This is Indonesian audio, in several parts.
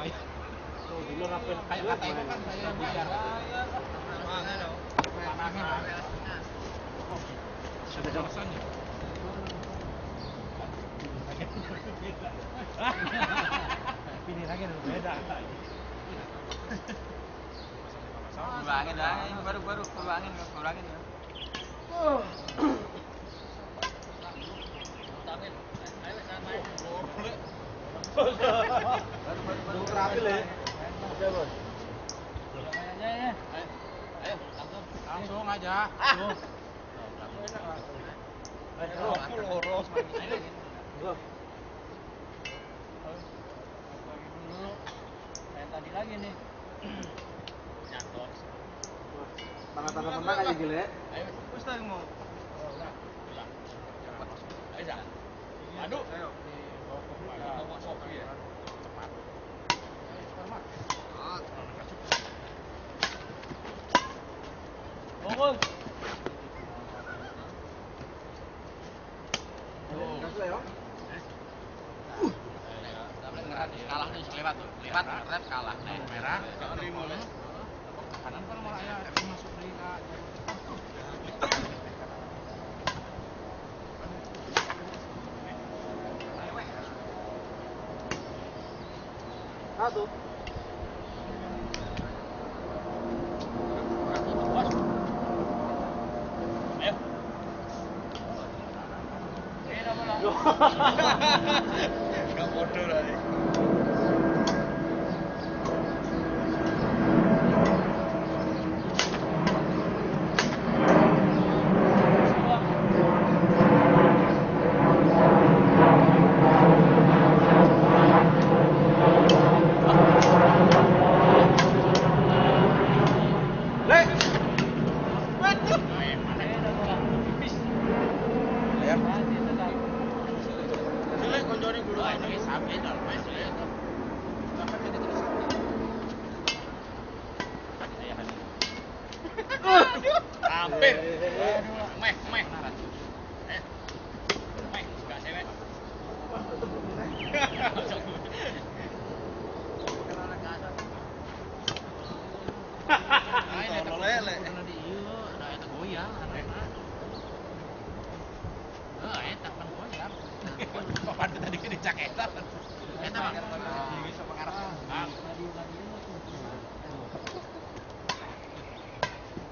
Dulu kayak itu kan saya ya? Pilih lagi dulu beda. Kurangin dah, ini baru-baru kurangin, kurangin ya. Baru rapil ya. Langsung aja. Tadi lagi nih. Tanda-tanda tenang aja gila ya. Ayo. Ayo, Aduh. Ya. Bangun. kalah lewat tuh kalah nih merah Kanan kan malah ya masuk di Satu.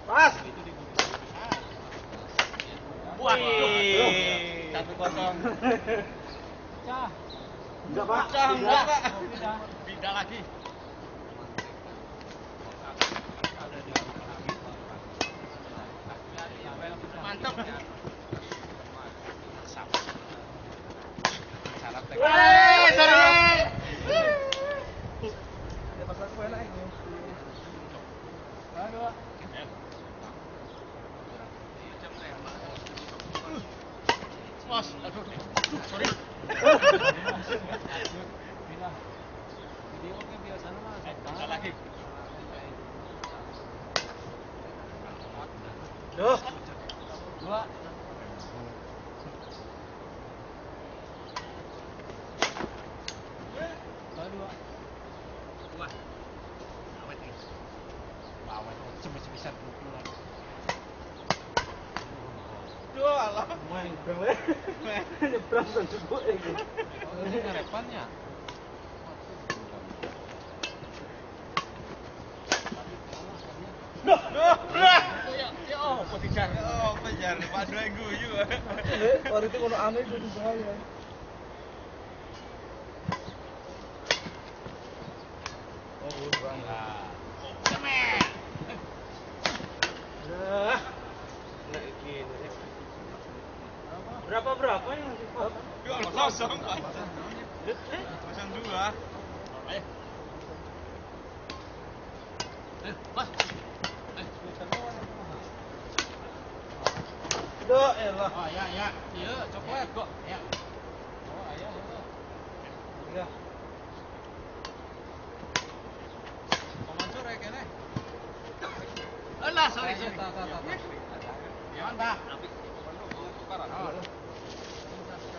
Pas. Waduh. Satu kosong. Enggak, Pak. Enggak, Pak. Pindah lagi. Mantap. Sarap tek. Wey, sarap. Mas, aduh. Sorry. Pindah lagi. Duh. Dua. Dua. Dua. Awet nih. Awet. Sebisa-bisa dulu lah. Duh, alah. Nyebrang le. Nyebrang kan jebuk iki. Ini karepannya. Duh, duh, duh. Ya, ya, oh, petijar. Oh, petijar. Pak dua guyu. Waktu itu kalau aneh itu di ya. Oh, bang. Cemen. Nah, nah gini. Berapa berapa yang masih kosong? Dua kosong, Pak. Eh, Kosong dua. Ayo. Eh, Mas. Eh, Duh, elah. Oh, ya, ya. Iya, coklat kok. Ya. Oh, ayah, Ya. Kok mancur ya kene? Alah, sorry, sorry. Ya, Pak. Oh. Tiga kosong. Oh, terbaik. Wah, mulai.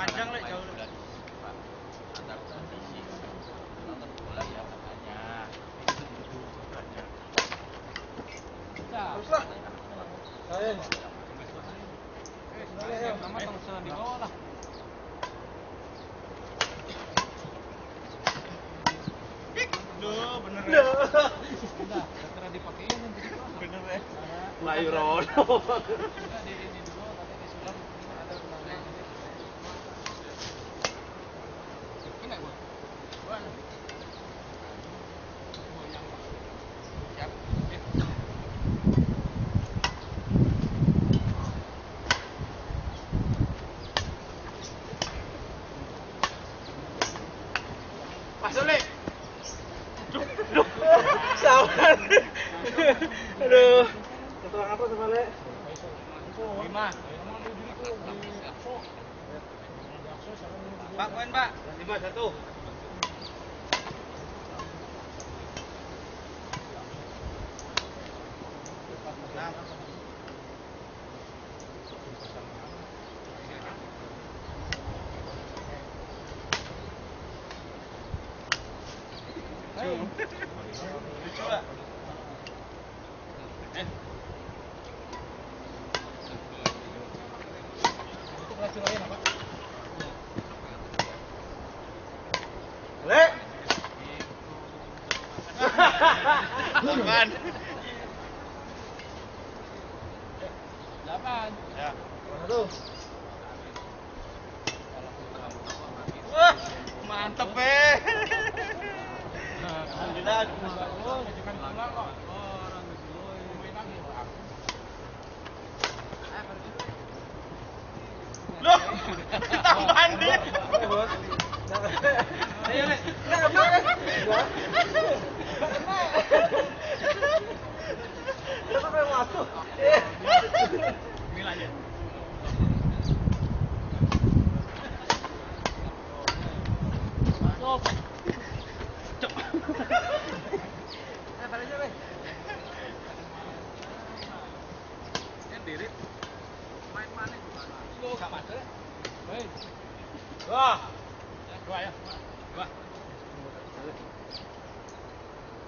Panjang, Lek, jauh. Antar nonton bola ya makanya itu dulu banyak. Terus lah. Kalian. Sama teman di bawah lah. Duh, bener ya. Udah, dipakein nanti. Bener ya. Melayu Rono. Udah di ini dulu tapi di sulam ada tenaga ini. Ini gua. Gua. Goyang. Siap. Eh. Masuk, Lek. Sabar. Aduh. Ketuang apa sama Le? Lima. Pak, poin, Pak. Lima satu. Enam. Lucu, Pak. Eh, Itu kelas lain apa? Le. Delapan. Delapan. Ya. Satu. Wah, mantep, eh. Alhamdulillah. Loh, tambahan dia. Oke, Bos. Ayo, Le. Enggak kena kan? Enggak. Kenapa kayak masuk? Eh. Milanya. Masuk. Cok. Eh, balik aja, Le. Ini diri. Main mana? Lu gak masuk. Le. Hei. Wah. Dua ya. Dua.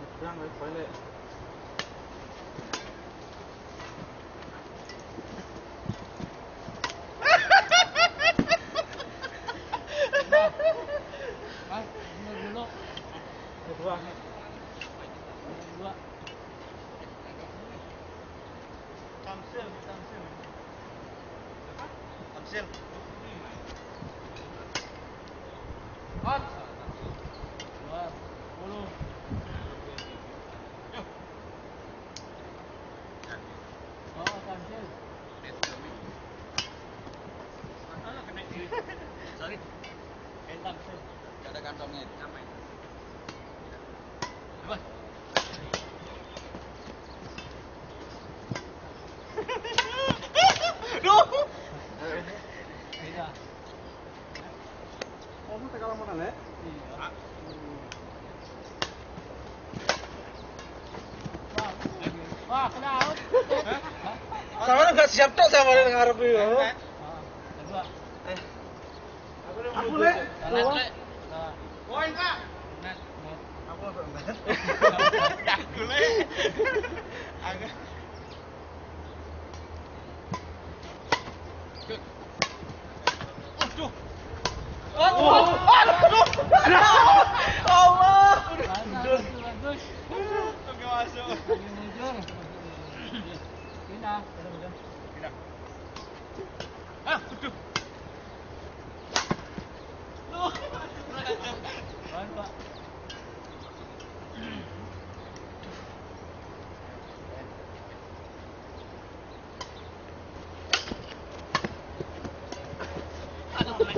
Nyebrang, Le. Poin, Le. Ah, bener dulu. Kedua. Dua. Tamsil, tamsil. Tamsil. Hot. Dua. Puluh. Oh, kancil. Sorry. Entang sih. Gak ada kantongnya. Sampai. Apa? Duh. Beda. Kamu tegal mana, Le? Iya. Wah, Wah, kena out. Hah? Sama enggak siap tok sama Le ngarep. Ah, kedua. Aku, Le.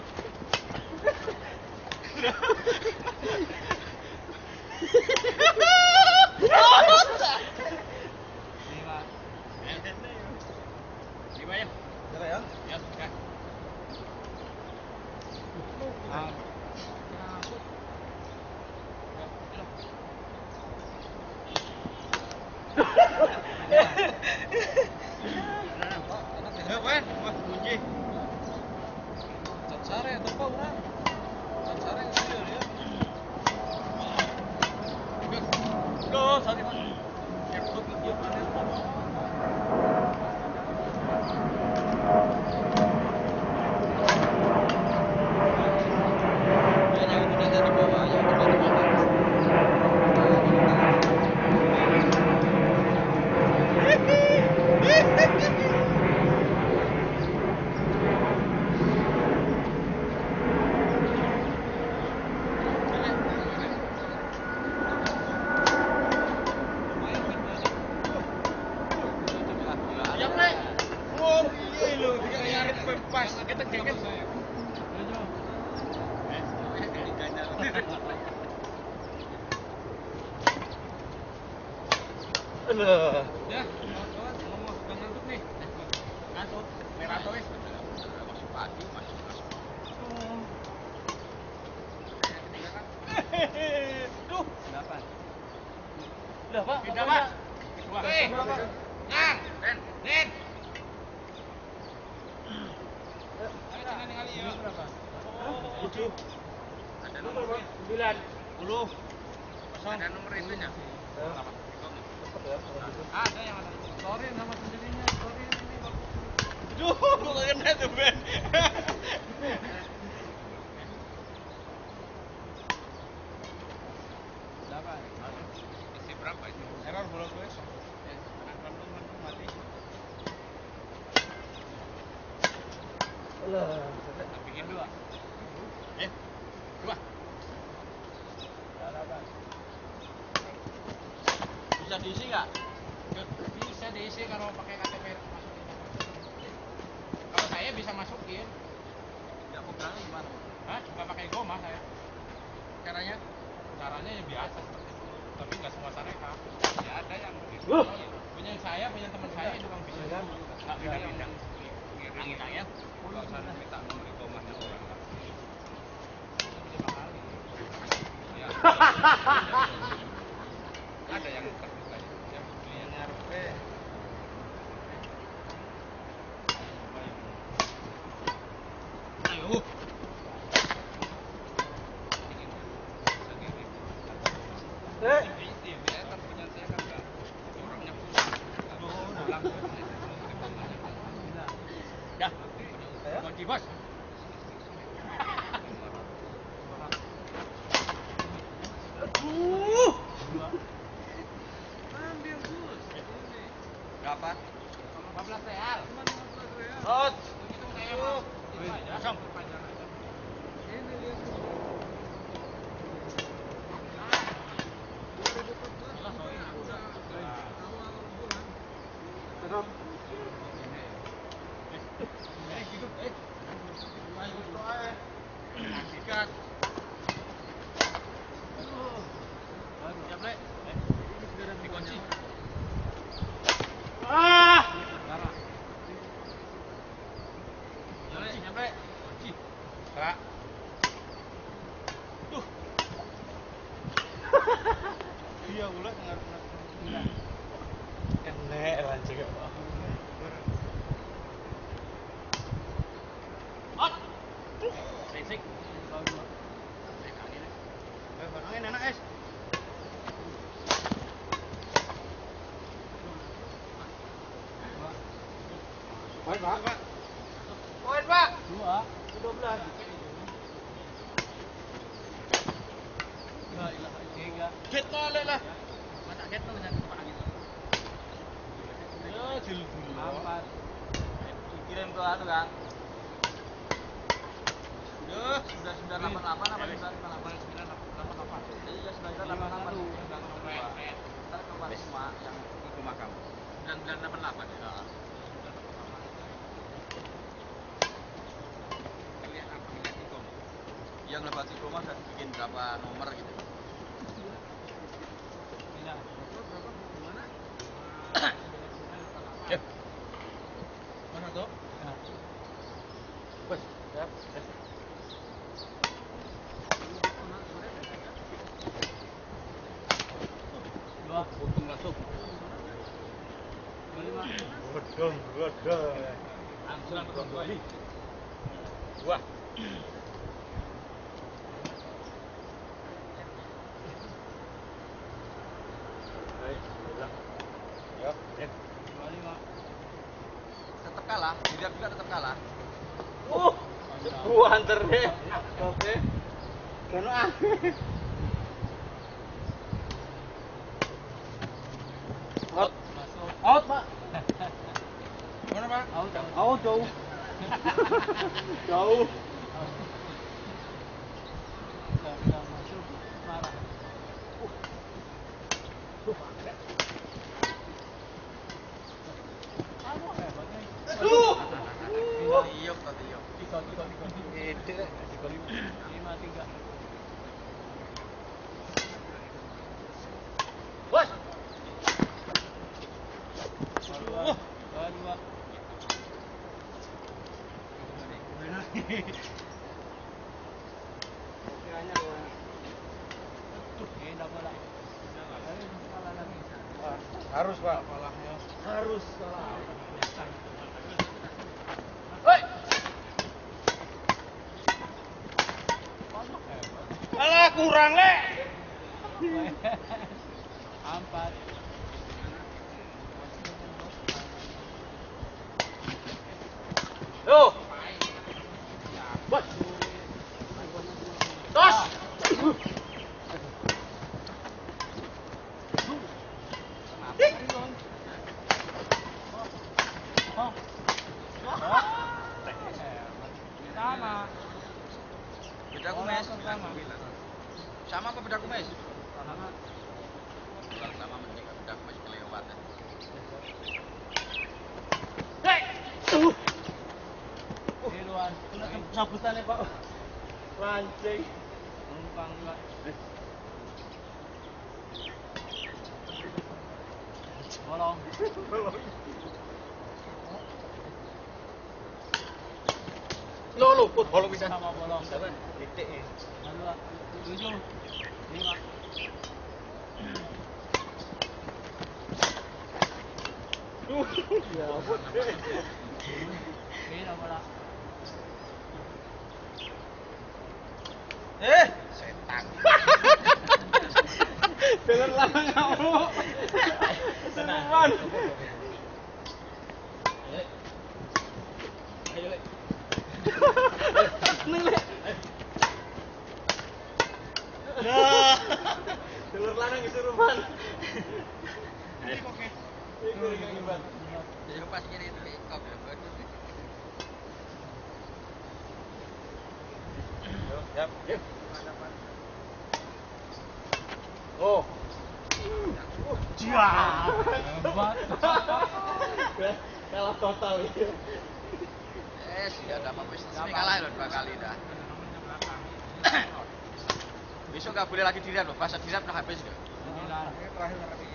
no. Ada nomor 9 10 Ada nomor itunya. Iya. Ah, ada yang ada. Sorry nama sendirinya. Sorry ini. Duh, lu kena tuh Ben. Hahaha. Poin, Pak. Poin, Pak. Dua. Dua belas. Get balik lah. Masa get tuh jangan kepala. Ya, jil dulu. Empat. Ke anu, Kang. Duh, sudah sudah 88 apa eh, eh. sudah iya, 88? Ya sudah 88. Sudah ke lapan lapan yang lapan lapan. Dan 88 ya. yang lebatin rumah dan bikin berapa nomor gitu mana tuh? Wes, ya. Dua, untung masuk. Godong, godong. Langsung kembali. Wah. harus pak. Follow me then. Seven. Diktik ni. Tujuh. Lima. Ya, betul. Ini apa lah? Eh, setan. Jalan lang kamu. Setan. Cuman. Pas kiri itu Oh. Kalah total. Eh, sudah kalah loh dah. Besok nggak boleh lagi dilihat loh. Pas dilihat udah habis loh. traje de repelente.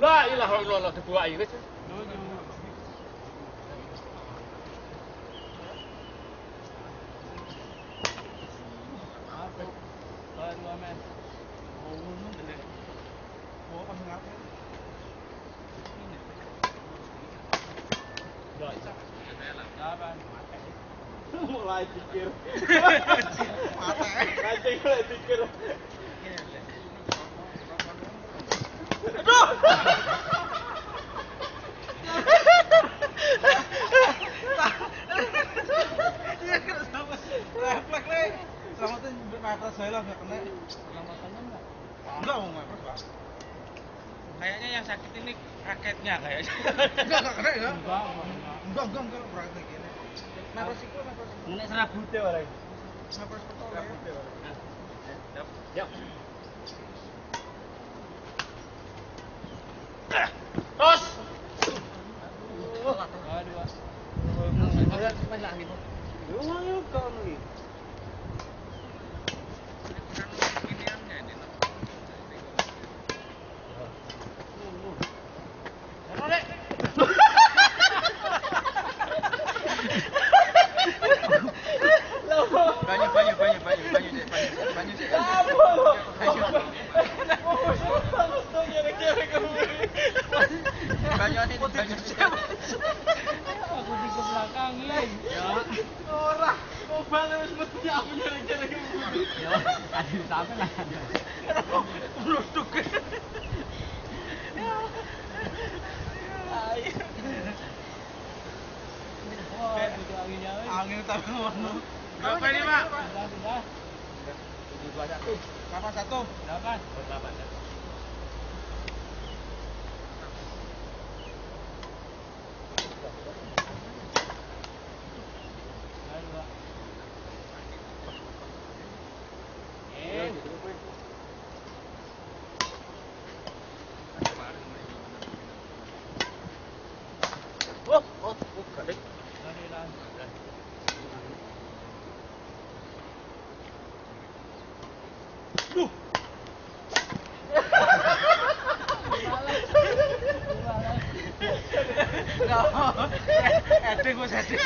La ilaha illallah dibuat iki Saya lah nggak kena. Enggak mau pak. Kayaknya yang sakit ini raketnya kayaknya. Enggak enggak kena ya. Enggak, enggak. Enggak enggak gini. Itu betul ya. Terus. Banyu, ada di lah. Blusuk. Angin tapi. Berapa ini, Pak? Sudah, sudah. Kapan satu? Delapan. Dua, dua. Eh, Oh, oh, oh, kadek. dari lah. Edek gue edek.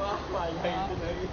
Wah, itu lagi.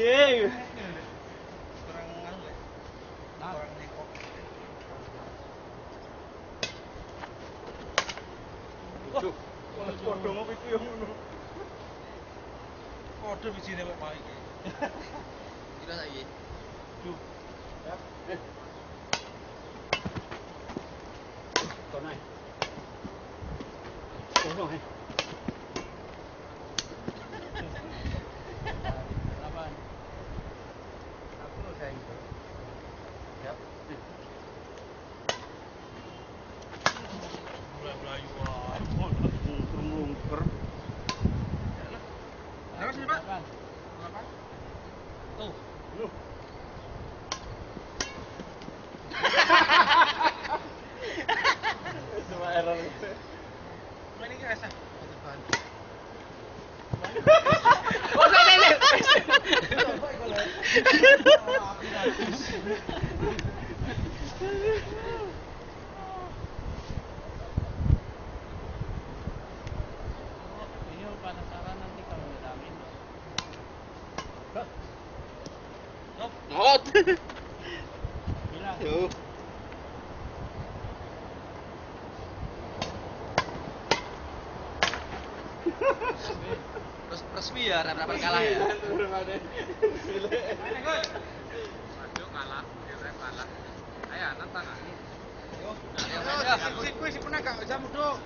Yeah. udah rap-rapan kalah ya. Masuk kalah, kira kalah. Ayo, nantang. Ayo, si sip, sip, pernah jamu dong.